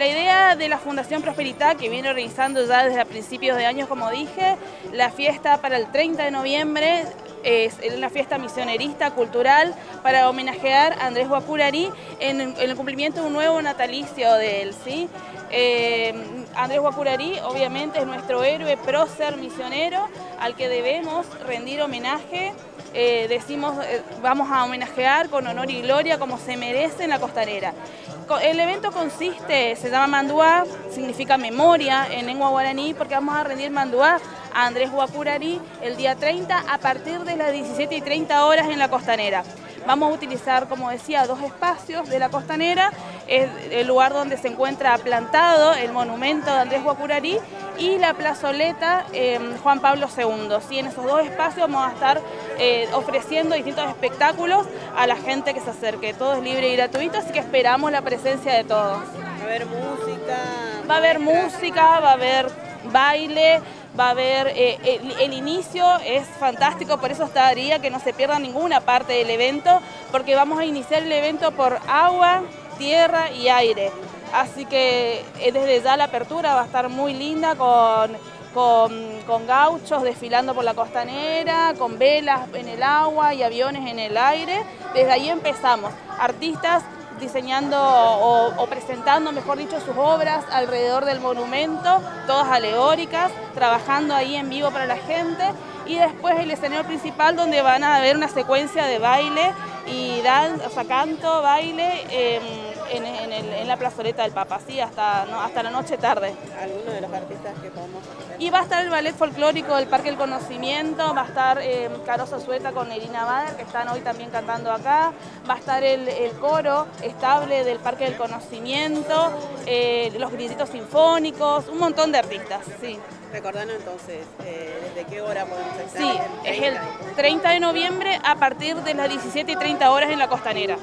La idea de la Fundación Prosperidad, que viene organizando ya desde principios de año, como dije, la fiesta para el 30 de noviembre es una fiesta misionerista cultural para homenajear a Andrés Guapurari en, el cumplimiento de un nuevo natalicio de él. ¿sí? Eh, Andrés Guapurari obviamente es nuestro héroe prócer misionero al que debemos rendir homenaje. Eh, decimos, eh, vamos a homenajear con honor y gloria como se merece en la costanera. El evento consiste, se llama Manduá, significa memoria en lengua guaraní, porque vamos a rendir Manduá a Andrés Guapurari el día 30 a partir de las 17 y 30 horas en la costanera. Vamos a utilizar, como decía, dos espacios de la costanera, es el lugar donde se encuentra plantado el monumento de Andrés Guapurari y la plazoleta em, Juan Pablo II. ¿sí? En esos dos espacios vamos a estar eh, ofreciendo distintos espectáculos a la gente que se acerque. Todo es libre y gratuito, así que esperamos la presencia de todos. Va a haber música. Va a haber música, va a haber baile, va a haber, eh, el, inicio es fantástico, por eso estaría que no se pierda ninguna parte del evento, porque vamos a iniciar el evento por agua, tierra y aire. Así que eh, desde ya la apertura va a estar muy linda con, con, con, gauchos desfilando por la costanera, con velas en el agua y aviones en el aire. Desde ahí empezamos. Artistas diseñando o, presentando, mejor dicho, sus obras alrededor del monumento, todas alegóricas, trabajando ahí en vivo para la gente. Y después el escenario principal donde van a haber una secuencia de baile y dan, o sea, canto, baile em, en, la plazoleta del Papa, sí, hasta, hasta la noche tarde. ¿Alguno de los artistas que podemos Y va a estar el ballet folclórico del Parque del Conocimiento, va a estar eh, Carosa Sueta con Irina Bader, que están hoy también cantando acá, va a estar el, coro estable del Parque del Conocimiento, eh, los grititos sinfónicos, un montón de artistas, sí. Recordando entonces, eh, ¿desde qué hora podemos estar? Sí, es el 30 de noviembre a partir de las 17 y 30 horas en la costanera.